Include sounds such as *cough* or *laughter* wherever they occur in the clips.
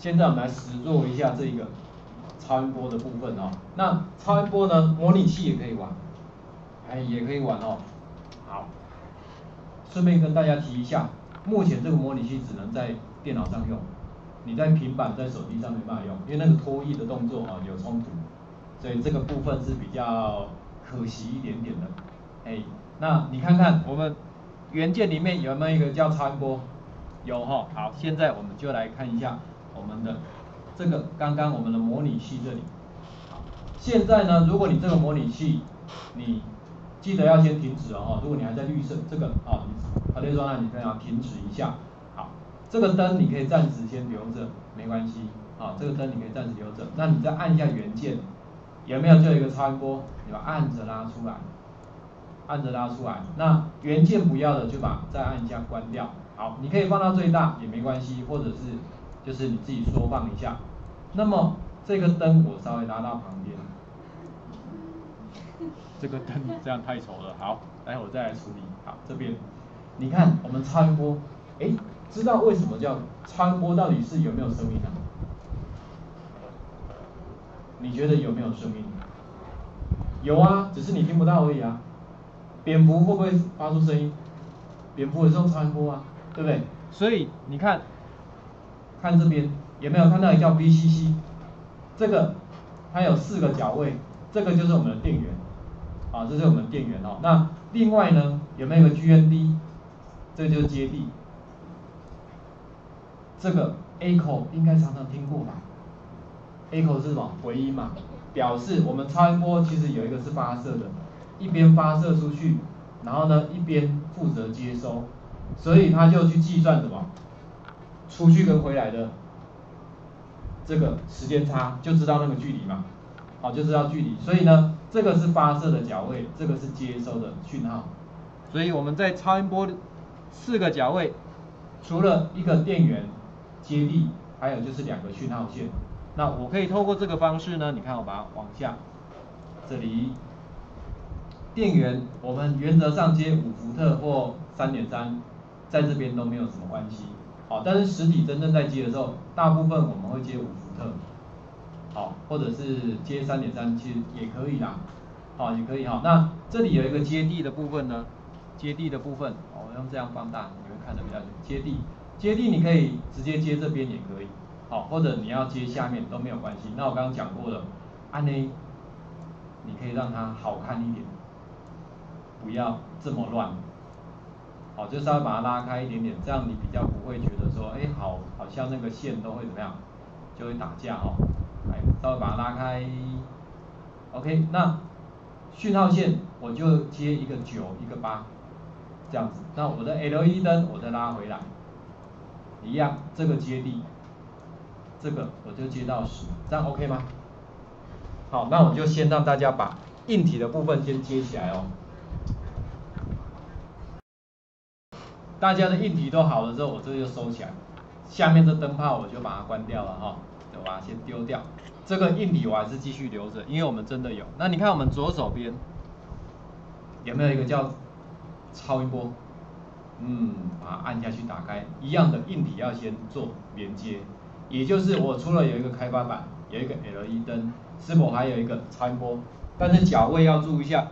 现在我们来实做一下这个超音波的部分哦。那超音波呢，模拟器也可以玩，哎，也可以玩哦。好，顺便跟大家提一下，目前这个模拟器只能在电脑上用，你在平板、在手机上没办法用，因为那个拖曳的动作啊有冲突，所以这个部分是比较可惜一点点的。哎，那你看看我们元件里面有没有一个叫超音波？有哈。好，现在我们就来看一下。我们的这个刚刚我们的模拟器这里，好，现在呢，如果你这个模拟器，你记得要先停止哦，如果你还在绿色这个啊，它就说那你可以要停止一下，好，这个灯你可以暂时先留着，没关系，啊，这个灯你可以暂时留着，那你再按一下原件，有没有？就一个超音波，你把按着拉出来，按着拉出来，那原件不要的就把再按一下关掉，好，你可以放到最大也没关系，或者是。就是你自己缩放一下，那么这个灯我稍微拉到旁边，*laughs* 这个灯这样太丑了，好，待会我再来处理。好，这边你看我们超音波，哎，知道为什么叫超音波？到底是有没有生命啊？你觉得有没有声音？有啊，只是你听不到而已啊。蝙蝠会不会发出声音？蝙蝠也是用超音波啊，对不对？所以你看。看这边有没有看到一个叫 VCC，这个它有四个角位，这个就是我们的电源，啊，这是我们的电源哦。那另外呢，有没有个 GND，这就是接地，这个 A 口应该常常听过吧？A 口是什么？回音嘛，表示我们超音波其实有一个是发射的，一边发射出去，然后呢一边负责接收，所以它就去计算什么？出去跟回来的这个时间差，就知道那个距离嘛，好就知道距离。所以呢，这个是发射的角位，这个是接收的讯号。所以我们在超音波四个角位，除了一个电源接地，还有就是两个讯号线。那我可以透过这个方式呢，你看我把它往下，这里电源我们原则上接五伏特或三点三，在这边都没有什么关系。好，但是实体真正在接的时候，大部分我们会接五伏特，好，或者是接三点三，其实也可以啦，好，也可以哈。那这里有一个接地的部分呢，接地的部分，我用这样放大，你会看得比较接地，接地你可以直接接这边也可以，好，或者你要接下面都没有关系。那我刚刚讲过了，按 A，你可以让它好看一点，不要这么乱。好，就稍微把它拉开一点点，这样你比较不会觉得说，哎，好，好像那个线都会怎么样，就会打架哦。来，稍微把它拉开，OK，那讯号线我就接一个九，一个八，这样子。那我的 LED 灯我再拉回来，一样，这个接地，这个我就接到十，这样 OK 吗？好，那我就先让大家把硬体的部分先接起来哦。大家的硬体都好了之后，我这就收起来。下面这灯泡我就把它关掉了哈，对吧先丢掉。这个硬体我还是继续留着，因为我们真的有。那你看我们左手边有没有一个叫超音波？嗯，把它按下去打开，一样的硬体要先做连接。也就是我除了有一个开发板，有一个 LED 灯，是否还有一个超音波？但是脚位要注意一下，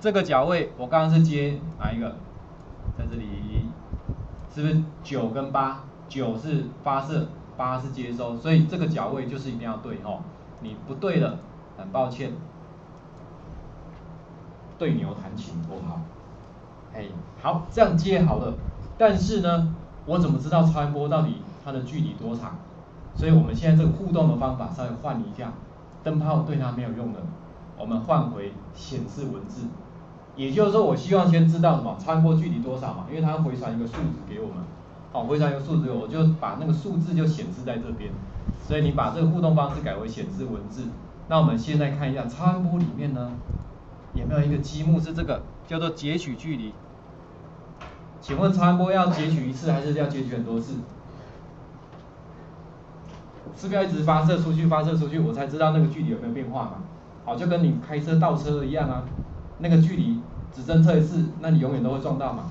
这个脚位我刚刚是接哪一个？在这里是不是九跟八？九是发射，八是接收，所以这个角位就是一定要对哦。你不对了，很抱歉，对牛弹琴不好。哎，好，这样接好了。但是呢，我怎么知道超音波到底它的距离多长？所以我们现在这个互动的方法稍微换一下，灯泡对它没有用的，我们换回显示文字。也就是说，我希望先知道什么超音波距离多少嘛，因为它回传一个数字给我们，好，回传一个数字，我就把那个数字就显示在这边。所以你把这个互动方式改为显示文字。那我们现在看一下超音波里面呢，有没有一个积木是这个叫做截取距离？请问超音波要截取一次还是要截取很多次？是不是要一直发射出去，发射出去，我才知道那个距离有没有变化嘛？好，就跟你开车倒车一样啊。那个距离只侦测一次，那你永远都会撞到嘛。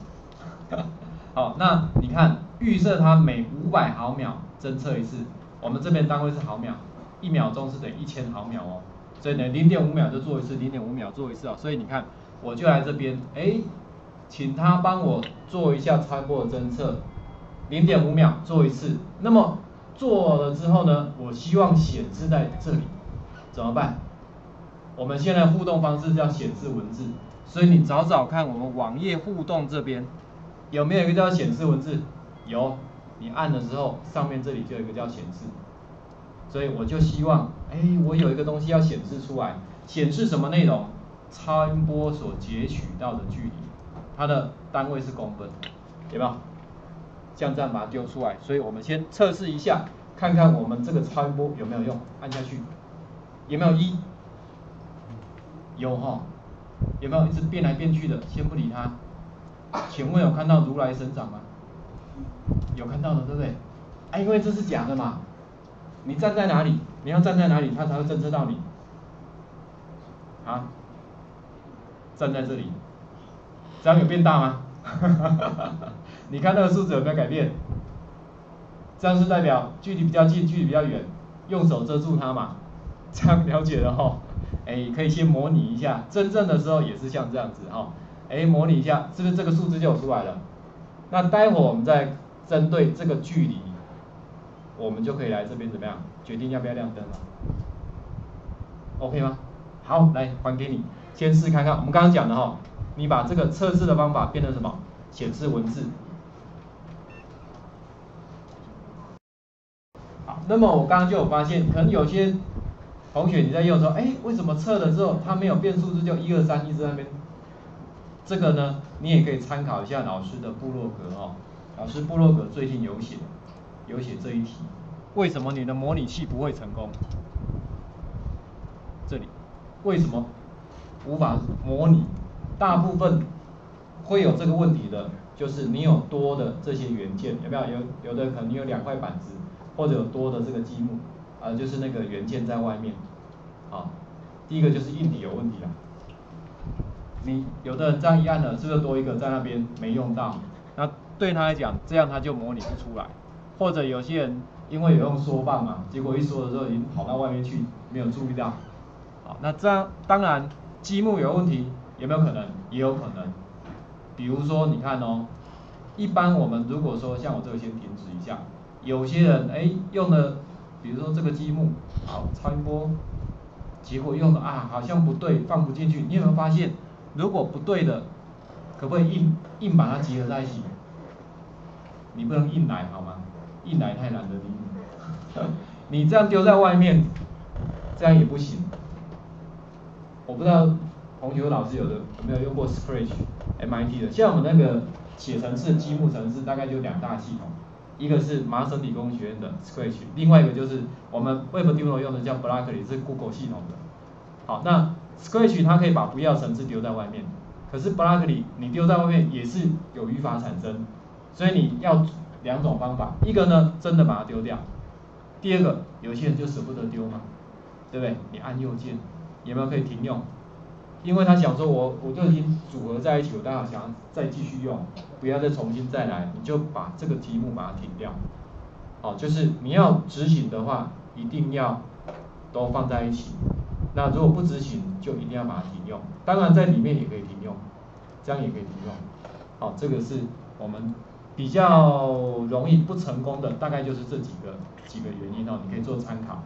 *laughs* 好，那你看预设它每五百毫秒侦测一次，我们这边单位是毫秒，一秒钟是等于一千毫秒哦，所以呢零点五秒就做一次，零点五秒做一次啊，所以你看我就来这边，哎，请他帮我做一下超波的侦测，零点五秒做一次，那么做了之后呢，我希望显示在这里，怎么办？我们现在互动方式叫显示文字，所以你找找看我们网页互动这边有没有一个叫显示文字？有。你按的时候，上面这里就有一个叫显示，所以我就希望，哎，我有一个东西要显示出来，显示什么内容？超音波所截取到的距离，它的单位是公分，有没有？像这样把它丢出来，所以我们先测试一下，看看我们这个超音波有没有用，按下去，有没有一？有哈，有没有一直变来变去的？先不理它，请问有看到如来神掌吗？有看到的，对不对？啊，因为这是假的嘛。你站在哪里，你要站在哪里，它才会侦测到你。啊，站在这里，这样有变大吗？*laughs* 你看那个数字有没有改变？这样是代表距离比较近，距离比较远，用手遮住它嘛。这样了解了哈。哎，可以先模拟一下，真正的时候也是像这样子哈。哎，模拟一下，是不是这个数字就出来了？那待会我们再针对这个距离，我们就可以来这边怎么样决定要不要亮灯了？OK 吗？好，来还给你，先试看看。我们刚刚讲的哈，你把这个测试的方法变成什么？显示文字。好，那么我刚刚就有发现，可能有些同学你在用的时候，哎，为什么测了之后它没有变数字，就一二三一直在那边？这个呢，你也可以参考一下老师的部落格哦。老师部落格最近有写，有写这一题，为什么你的模拟器不会成功？这里，为什么无法模拟？大部分会有这个问题的，就是你有多的这些元件，有没有？有有的可能你有两块板子，或者有多的这个积木，啊，就是那个元件在外面。啊，第一个就是硬底有问题了。你有的人这样一按呢，是不是多一个在那边没用到？那对他来讲，这样他就模拟不出来。或者有些人因为有用缩放嘛，结果一缩的时候已经跑到外面去，没有注意到。好，那这样当然积木有问题，有没有可能？也有可能。比如说你看哦，一般我们如果说像我这个先停止一下，有些人哎用的，比如说这个积木，好超音波，结果用的啊好像不对，放不进去。你有没有发现？如果不对的，可不可以硬硬把它集合在一起？你不能硬来好吗？硬来太难的，你 *laughs* 你这样丢在外面，这样也不行。我不知道红球老师有的有没有用过 Scratch MIT 的，像我们那个写程式积木程式大概就两大系统，一个是麻省理工学院的 Scratch，另外一个就是我们 Web Demo 用的叫 Blockly，是 Google 系统的。好，那 Scratch 它可以把不要层次丢在外面，可是 Blockly 你丢在外面也是有语法产生，所以你要两种方法，一个呢真的把它丢掉，第二个有些人就舍不得丢嘛，对不对？你按右键，有没有可以停用？因为他想说我我就已经组合在一起，我当然想要再继续用，不要再重新再来，你就把这个题目把它停掉。好，就是你要执行的话，一定要都放在一起。那如果不执行，就一定要把它停用。当然在里面也可以停用，这样也可以停用。好，这个是我们比较容易不成功的，大概就是这几个几个原因哦，你可以做参考。